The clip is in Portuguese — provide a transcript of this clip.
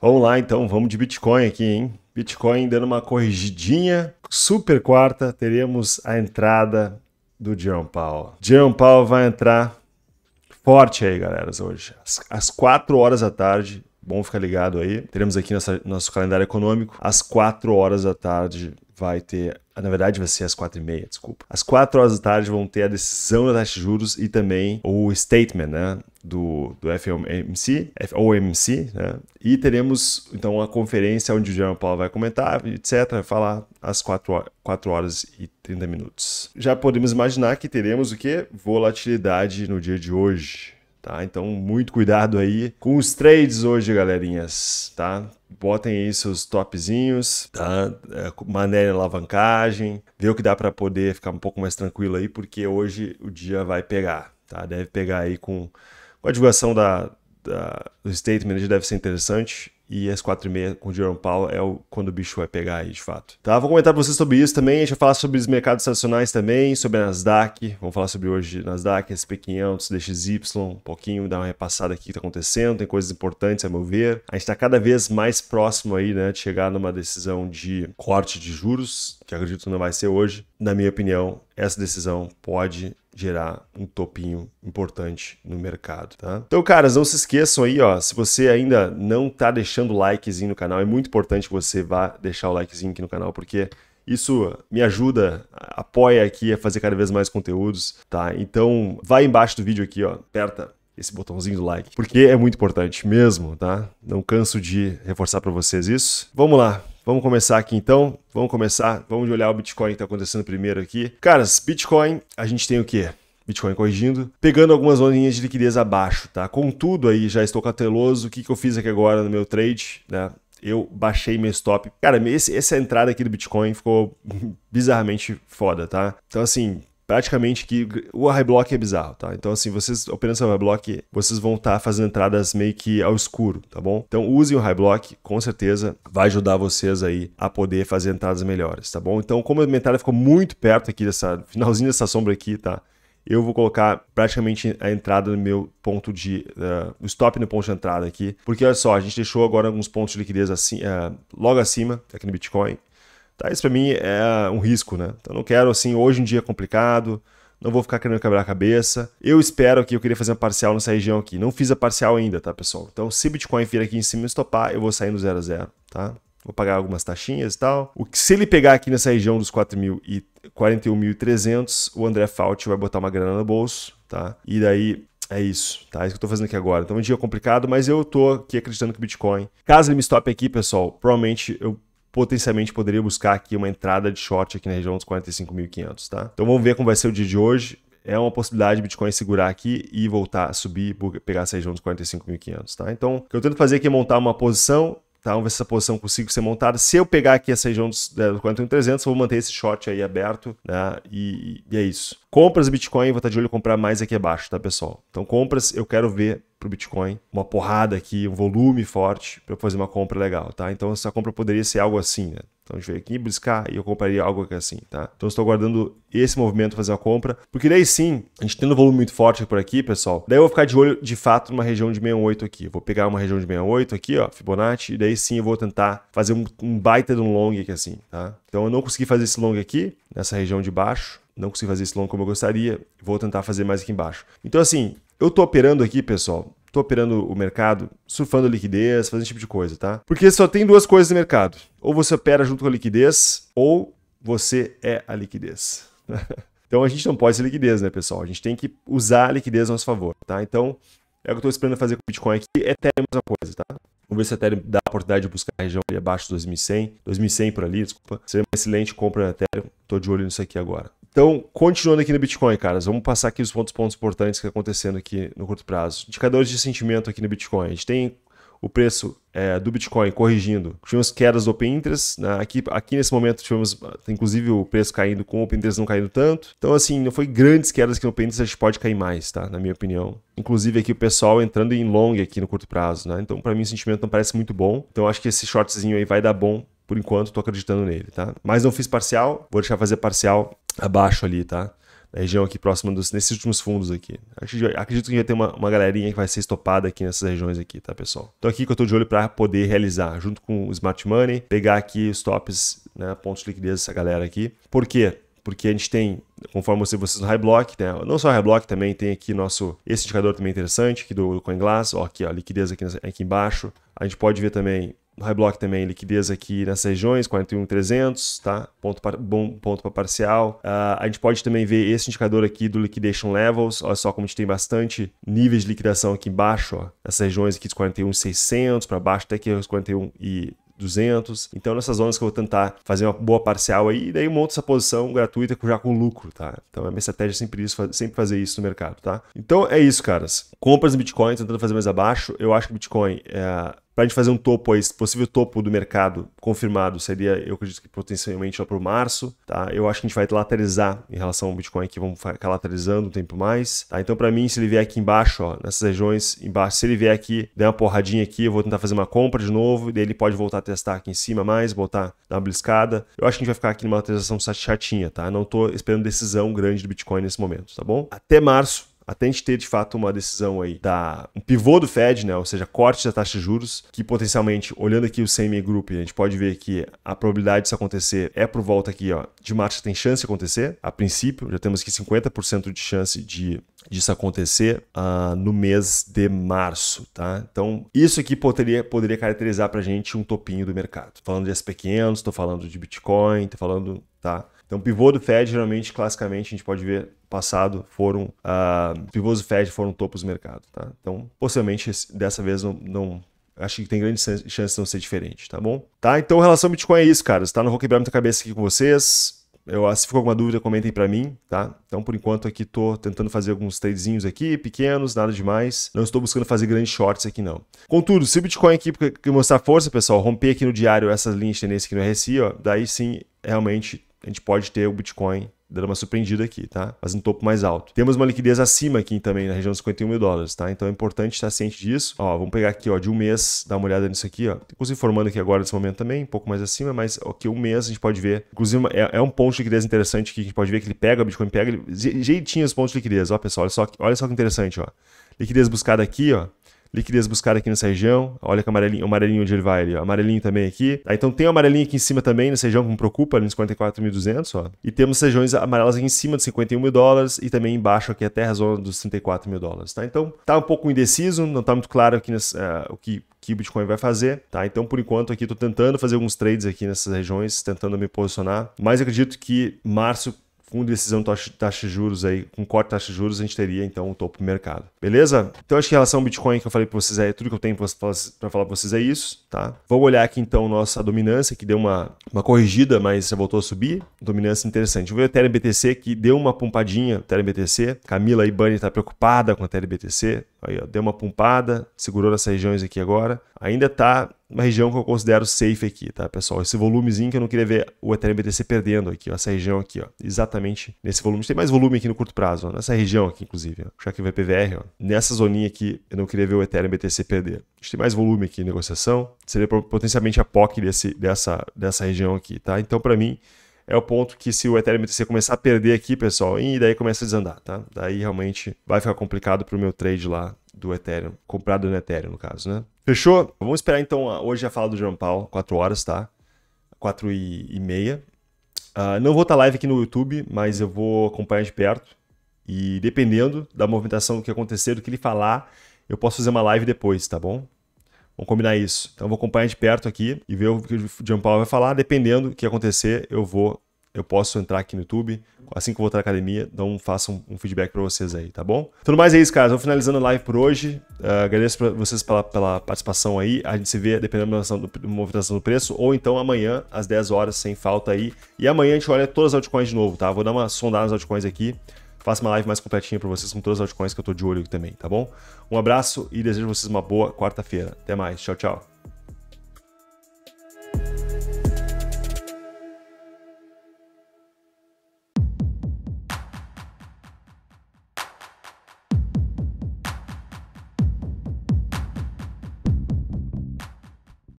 Vamos lá então, vamos de Bitcoin aqui, hein? Bitcoin dando uma corrigidinha, super quarta, teremos a entrada do Jerome Powell. Jerome Powell vai entrar forte aí, galera, hoje. Às, às 4 horas da tarde, bom ficar ligado aí. Teremos aqui nossa, nosso calendário econômico. Às 4 horas da tarde vai ter na verdade vai ser às quatro e meia, desculpa. Às quatro horas da tarde vão ter a decisão da taxa de juros e também o statement, né, do, do FOMC, FOMC, né, e teremos então a conferência onde o Jerome Powell vai comentar, etc, vai falar às quatro, quatro horas e 30 minutos. Já podemos imaginar que teremos o que? Volatilidade no dia de hoje. Tá? Então, muito cuidado aí com os trades hoje, galerinhas, tá? Botem aí seus topzinhos, tá? É, maneira alavancagem, vê o que dá para poder ficar um pouco mais tranquilo aí, porque hoje o dia vai pegar, tá? Deve pegar aí com, com a divulgação da, do statement, deve ser interessante e às quatro e meia com o Jerome Powell é o, quando o bicho vai pegar aí, de fato. Tá, vou comentar pra vocês sobre isso também, a gente vai falar sobre os mercados tradicionais também, sobre a Nasdaq, vamos falar sobre hoje Nasdaq, SP500, DXY, um pouquinho, dar uma repassada aqui que tá acontecendo, tem coisas importantes a meu ver. A gente tá cada vez mais próximo aí, né, de chegar numa decisão de corte de juros, que acredito não vai ser hoje. Na minha opinião, essa decisão pode gerar um topinho importante no mercado, tá? Então, caras, não se esqueçam aí, ó, se você ainda não tá deixando o likezinho no canal, é muito importante que você vá deixar o likezinho aqui no canal, porque isso me ajuda, apoia aqui a fazer cada vez mais conteúdos, tá? Então, vai embaixo do vídeo aqui, ó, aperta esse botãozinho do like, porque é muito importante mesmo, tá? Não canso de reforçar para vocês isso. Vamos lá, Vamos começar aqui então. Vamos começar. Vamos olhar o Bitcoin que está acontecendo primeiro aqui. Caras, Bitcoin, a gente tem o quê? Bitcoin corrigindo, pegando algumas ondinhas de liquidez abaixo, tá? Contudo, aí já estou cauteloso. O que, que eu fiz aqui agora no meu trade, né? Eu baixei meu stop. Cara, esse, essa entrada aqui do Bitcoin ficou bizarramente foda, tá? Então, assim, praticamente que o high block é bizarro, tá? Então, assim, vocês operando seu high block, vocês vão estar tá fazendo entradas meio que ao escuro, tá bom? Então, usem o high block, com certeza vai ajudar vocês aí a poder fazer entradas melhores, tá bom? Então, como a minha entrada ficou muito perto aqui dessa finalzinho dessa sombra aqui, tá? Eu vou colocar praticamente a entrada no meu ponto de. Uh, stop no ponto de entrada aqui. Porque olha só, a gente deixou agora alguns pontos de liquidez assim, uh, logo acima, aqui no Bitcoin. Tá, isso para mim é um risco, né? Então não quero assim, hoje em dia é complicado, não vou ficar querendo quebrar a cabeça. Eu espero que eu queria fazer uma parcial nessa região aqui. Não fiz a parcial ainda, tá, pessoal? Então, se Bitcoin vir aqui em cima e estopar, eu vou sair no 0 a 0, tá? Vou pagar algumas taxinhas e tal. O que se ele pegar aqui nessa região dos 41.300, o André Fauci vai botar uma grana no bolso, tá? E daí é isso, tá? É isso que eu tô fazendo aqui agora. Então, é um dia complicado, mas eu tô aqui acreditando que o Bitcoin, caso ele me stope aqui, pessoal, provavelmente eu potencialmente poderia buscar aqui uma entrada de short aqui na região dos 45.500, tá? Então vamos ver como vai ser o dia de hoje. É uma possibilidade de Bitcoin segurar aqui e voltar a subir, pegar essa região dos 45.500, tá? Então, o que eu tento fazer aqui é montar uma posição Tá? Vamos ver se essa posição consigo ser montada. Se eu pegar aqui essa região dos, né, do 41.300, vou manter esse short aí aberto, né? E, e, é isso. Compras Bitcoin, vou estar de olho comprar mais aqui abaixo, tá, pessoal? Então, compras, eu quero ver pro Bitcoin uma porrada aqui, um volume forte para fazer uma compra legal, tá? Então, essa compra poderia ser algo assim, né? Então a gente veio aqui buscar e eu compraria algo aqui assim, tá? Então estou aguardando esse movimento fazer a compra, porque daí sim, a gente tendo um volume muito forte por aqui, pessoal, daí eu vou ficar de olho de fato numa região de 68 aqui. Vou pegar uma região de 68 aqui, ó, Fibonacci, e daí sim eu vou tentar fazer um, um baita de um long aqui assim, tá? Então eu não consegui fazer esse long aqui, nessa região de baixo, não consegui fazer esse long como eu gostaria, vou tentar fazer mais aqui embaixo. Então assim, eu tô operando aqui, pessoal, tô operando o mercado, surfando liquidez, fazendo esse tipo de coisa, tá? Porque só tem duas coisas no mercado. Ou você opera junto com a liquidez, ou você é a liquidez. então a gente não pode ser liquidez, né, pessoal? A gente tem que usar a liquidez a nosso favor, tá? Então, é o que eu tô esperando fazer com o Bitcoin aqui. Ethereum é a mesma coisa, tá? Vamos ver se a Ethereum dá a oportunidade de buscar a região ali abaixo de 2100, 2100 por ali, desculpa. Seria uma excelente compra na Ethereum. Tô de olho nisso aqui agora. Então, continuando aqui no Bitcoin, caras, vamos passar aqui os pontos, pontos importantes que estão acontecendo aqui no curto prazo. Indicadores de sentimento aqui no Bitcoin. A gente tem o preço é, do Bitcoin corrigindo. Tivemos quedas do Open Interest. Né? Aqui, aqui nesse momento tivemos, inclusive, o preço caindo com o Open Interest não caindo tanto. Então, assim, não foi grandes quedas que no Open Interest a gente pode cair mais, tá? Na minha opinião. Inclusive aqui o pessoal entrando em long aqui no curto prazo, né? Então, para mim, o sentimento não parece muito bom. Então, acho que esse shortzinho aí vai dar bom por enquanto, estou acreditando nele, tá? Mas não fiz parcial, vou deixar fazer parcial abaixo ali, tá? Na região aqui próxima dos, nesses últimos fundos aqui. Acredito que vai ter uma, uma galerinha que vai ser estopada aqui nessas regiões aqui, tá, pessoal? Então aqui que eu tô de olho para poder realizar, junto com o Smart Money, pegar aqui os tops, né, pontos de liquidez dessa galera aqui. Por quê? porque a gente tem, conforme você vocês no High Block, né? não só High Block, também tem aqui nosso, esse indicador também interessante, aqui do CoinGlass, ó, aqui, ó, liquidez aqui, aqui embaixo. A gente pode ver também High Block também, liquidez aqui nessas regiões, 41,300, tá? Ponto bom ponto para parcial. Uh, a gente pode também ver esse indicador aqui do Liquidation Levels. Olha só como a gente tem bastante níveis de liquidação aqui embaixo, ó. Essas regiões aqui de 41,600 para baixo, até aqui os 41 e 200. Então, nessas zonas que eu vou tentar fazer uma boa parcial aí, e daí eu monto essa posição gratuita já com lucro, tá? Então, a minha estratégia é sempre isso, sempre fazer isso no mercado, tá? Então, é isso, caras. Compras no Bitcoin, tentando fazer mais abaixo. Eu acho que Bitcoin é para a gente fazer um topo aí, possível topo do mercado confirmado, seria, eu acredito que potencialmente lá para o março, tá? Eu acho que a gente vai lateralizar em relação ao Bitcoin aqui, vamos ficar lateralizando um tempo mais, tá? Então, para mim, se ele vier aqui embaixo, ó, nessas regiões embaixo, se ele vier aqui, der uma porradinha aqui, eu vou tentar fazer uma compra de novo, e daí ele pode voltar a testar aqui em cima mais, voltar, dar uma bliscada. Eu acho que a gente vai ficar aqui numa lateralização chatinha, tá? Não tô esperando decisão grande do Bitcoin nesse momento, tá bom? Até março, até a gente ter de fato uma decisão aí da um pivô do Fed, né, ou seja, corte da taxa de juros, que potencialmente, olhando aqui o CME Group, a gente pode ver que a probabilidade disso acontecer é por volta aqui, ó, de março tem chance de acontecer. A princípio, já temos aqui 50% de chance de disso acontecer uh, no mês de março, tá? Então, isso aqui poderia, poderia caracterizar para a gente um topinho do mercado. Tô falando de S pequenos, estou falando de Bitcoin, estou falando, tá? Então, pivô do Fed, geralmente, classicamente, a gente pode ver passado foram uh, pivôs do Fed foram topos do mercado, tá? Então, possivelmente dessa vez não, não acho que tem grande chance de não ser diferente, tá bom? Tá? Então, relação ao Bitcoin é isso, cara. Tá? Não vou quebrar muita cabeça aqui com vocês. Eu, se ficou alguma dúvida, comentem para mim, tá? Então, por enquanto, aqui tô tentando fazer alguns tradezinhos aqui, pequenos, nada demais. Não estou buscando fazer grandes shorts aqui, não. Contudo, se o Bitcoin aqui mostrar força, pessoal, romper aqui no diário essas linhas de tendência aqui no RSI, ó, daí sim, realmente, a gente pode ter o Bitcoin dando uma surpreendida aqui, tá? Fazendo um topo mais alto. Temos uma liquidez acima aqui também, na região dos 51 mil dólares, tá? Então é importante estar ciente disso. Ó, vamos pegar aqui, ó, de um mês, dar uma olhada nisso aqui, ó. Inclusive informando aqui agora nesse momento também, um pouco mais acima, mas aqui um mês a gente pode ver. Inclusive é, é um ponto de liquidez interessante que a gente pode ver que ele pega, o Bitcoin pega, ele, jeitinho os pontos de liquidez, ó, pessoal. Olha só, olha só que interessante, ó. Liquidez buscada aqui, ó liquidez buscada aqui nessa região. Olha que amarelinho, o amarelinho onde ele vai ali, ó. Amarelinho também aqui. Ah, então tem o amarelinho aqui em cima também, nessa região que me preocupa, ali nos 54.200, ó. E temos regiões amarelas aqui em cima de 51 mil dólares e também embaixo aqui até a zona dos 34 mil dólares, tá? Então tá um pouco indeciso, não tá muito claro aqui uh, o que que o Bitcoin vai fazer, tá? Então, por enquanto, aqui estou tentando fazer alguns trades aqui nessas regiões, tentando me posicionar, mas acredito que março com decisão de taxa de juros aí, com corte de taxa de juros, a gente teria então o topo do mercado. Beleza? Então acho que em relação ao Bitcoin que eu falei para vocês é tudo que eu tenho para falar para vocês é isso, tá? Vamos olhar aqui então nossa dominância que deu uma, uma corrigida, mas já voltou a subir. Dominância interessante. Vamos ver o Ethereum BTC que deu uma pumpadinha, Ethereum BTC. Camila e Bunny tá preocupada com o Ethereum BTC. Aí, ó, deu uma pumpada, segurou nessas regiões aqui agora. Ainda tá uma região que eu considero safe aqui, tá, pessoal? Esse volumezinho que eu não queria ver o Ethereum BTC perdendo aqui, ó, essa região aqui, ó, exatamente nesse volume. Tem mais volume aqui no curto prazo, ó, nessa região aqui, inclusive, ó, já que vai PVR, ó, nessa zoninha aqui, eu não queria ver o Ethereum BTC perder. A gente tem mais volume aqui em negociação, seria potencialmente a POC desse, dessa, dessa região aqui, tá? Então, para mim, é o ponto que se o Ethereum BTC começar a perder aqui, pessoal, e daí começa a desandar, tá? Daí realmente vai ficar complicado para o meu trade lá do Ethereum, comprado no Ethereum, no caso, né? Fechou? Vamos esperar então hoje a fala do João Paulo, 4 horas, tá? 4 e, meia. Uh, não vou estar live aqui no YouTube, mas eu vou acompanhar de perto. E dependendo da movimentação do que acontecer, do que ele falar, eu posso fazer uma live depois, tá bom? Vamos combinar isso. Então eu vou acompanhar de perto aqui e ver o que o João Paulo vai falar. Dependendo do que acontecer, eu vou eu posso entrar aqui no YouTube, assim que eu voltar à academia, então faço um, um feedback para vocês aí, tá bom? Tudo mais é isso, cara. Vou finalizando a live por hoje. Uh, agradeço vocês pela, pela, participação aí. A gente se vê dependendo da movimentação do preço, ou então amanhã, às 10 horas, sem falta aí. E amanhã a gente olha todas as altcoins de novo, tá? Vou dar uma sondada nas altcoins aqui. Faço uma live mais completinha para vocês com todas as altcoins que eu tô de olho também, tá bom? Um abraço e desejo a vocês uma boa quarta-feira. Até mais. Tchau, tchau.